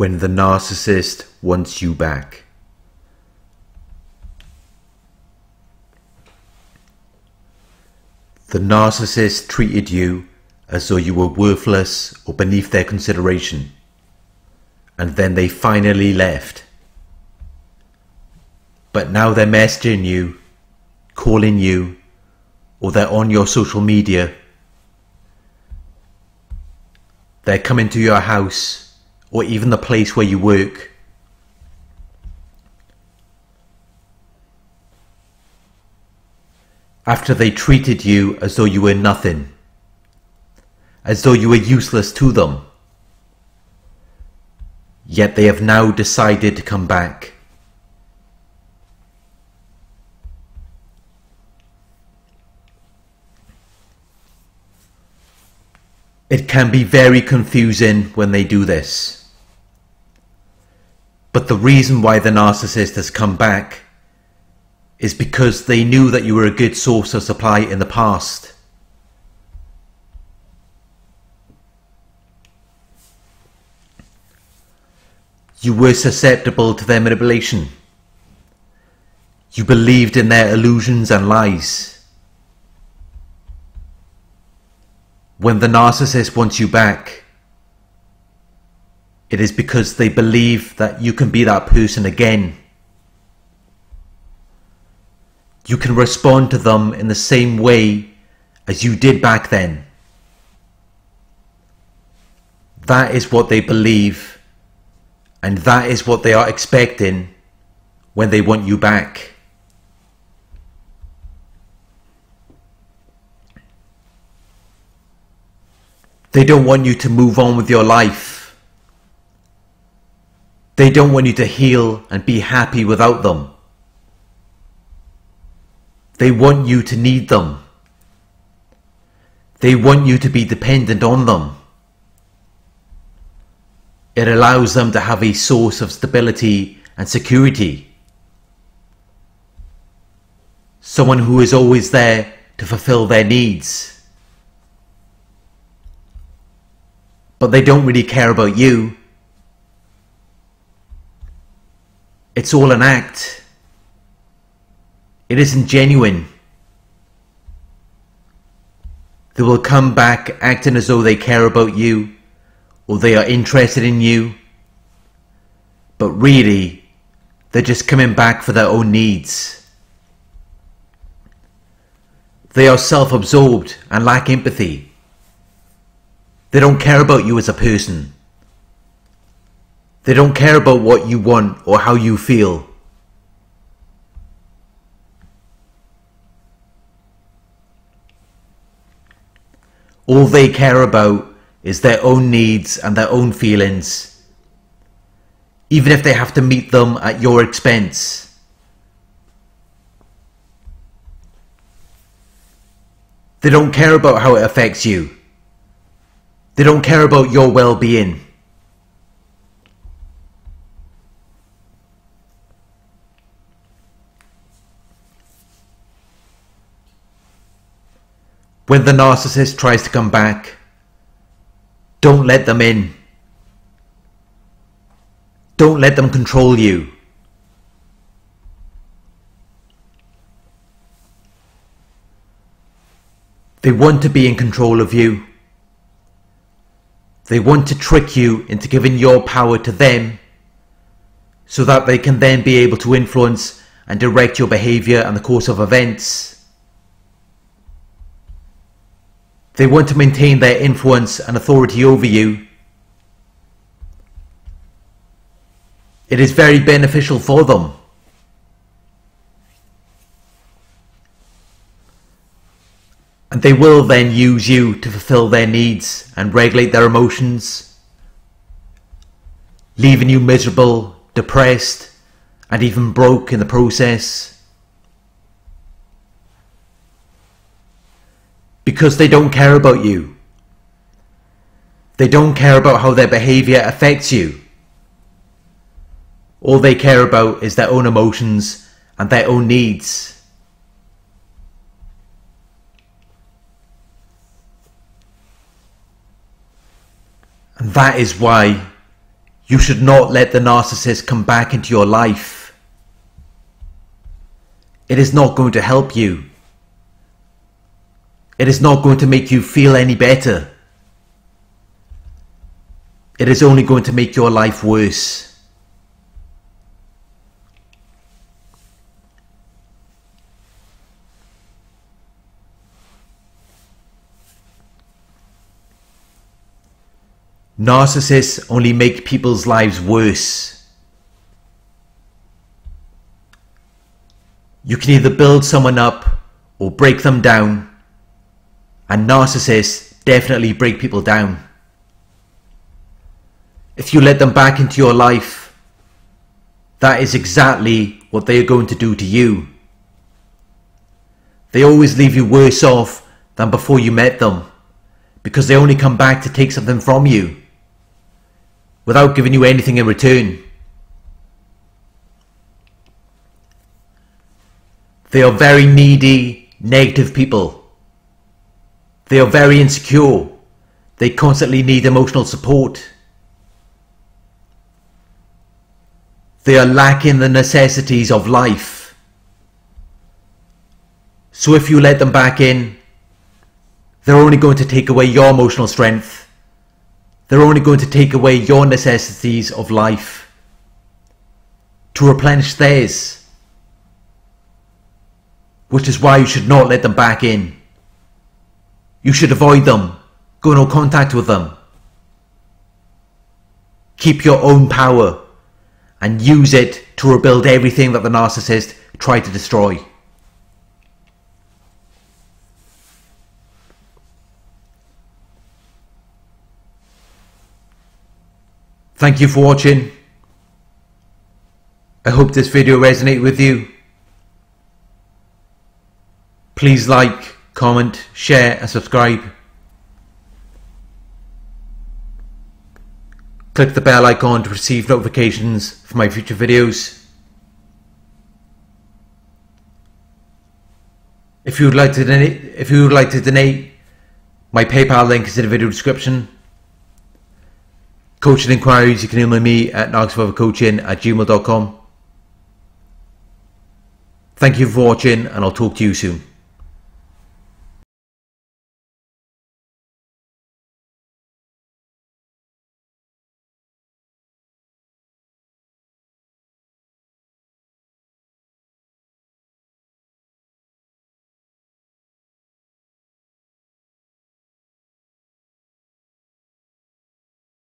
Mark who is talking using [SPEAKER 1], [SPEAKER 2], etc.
[SPEAKER 1] when the narcissist wants you back. The narcissist treated you as though you were worthless or beneath their consideration, and then they finally left. But now they're messaging you, calling you, or they're on your social media. They're coming to your house or even the place where you work. After they treated you as though you were nothing, as though you were useless to them. Yet they have now decided to come back. It can be very confusing when they do this. But the reason why the narcissist has come back is because they knew that you were a good source of supply in the past. You were susceptible to their manipulation. You believed in their illusions and lies. When the narcissist wants you back, it is because they believe that you can be that person again. You can respond to them in the same way as you did back then. That is what they believe, and that is what they are expecting when they want you back. They don't want you to move on with your life. They don't want you to heal and be happy without them. They want you to need them. They want you to be dependent on them. It allows them to have a source of stability and security. Someone who is always there to fulfill their needs. but they don't really care about you. It's all an act. It isn't genuine. They will come back acting as though they care about you or they are interested in you. But really, they're just coming back for their own needs. They are self-absorbed and lack empathy. They don't care about you as a person. They don't care about what you want or how you feel. All they care about is their own needs and their own feelings, even if they have to meet them at your expense. They don't care about how it affects you. They don't care about your well-being. When the narcissist tries to come back, don't let them in. Don't let them control you. They want to be in control of you. They want to trick you into giving your power to them so that they can then be able to influence and direct your behavior and the course of events. They want to maintain their influence and authority over you. It is very beneficial for them. And they will then use you to fulfill their needs and regulate their emotions, leaving you miserable, depressed, and even broke in the process. Because they don't care about you. They don't care about how their behaviour affects you. All they care about is their own emotions and their own needs. And that is why You should not let the narcissist come back into your life. It is not going to help you. It is not going to make you feel any better. It is only going to make your life worse. Narcissists only make people's lives worse. You can either build someone up or break them down, and narcissists definitely break people down. If you let them back into your life, that is exactly what they are going to do to you. They always leave you worse off than before you met them because they only come back to take something from you without giving you anything in return. They are very needy, negative people. They are very insecure. They constantly need emotional support. They are lacking the necessities of life. So if you let them back in, they're only going to take away your emotional strength they're only going to take away your necessities of life to replenish theirs. Which is why you should not let them back in. You should avoid them. Go no contact with them. Keep your own power and use it to rebuild everything that the narcissist tried to destroy. Thank you for watching. I hope this video resonated with you. Please like, comment, share and subscribe. Click the bell icon to receive notifications for my future videos. If you would like to donate, if you would like to donate, my PayPal link is in the video description. Coaching inquiries, you can email me at narcsurvivorcoaching at gmail.com. Thank you for watching and I'll talk to you soon.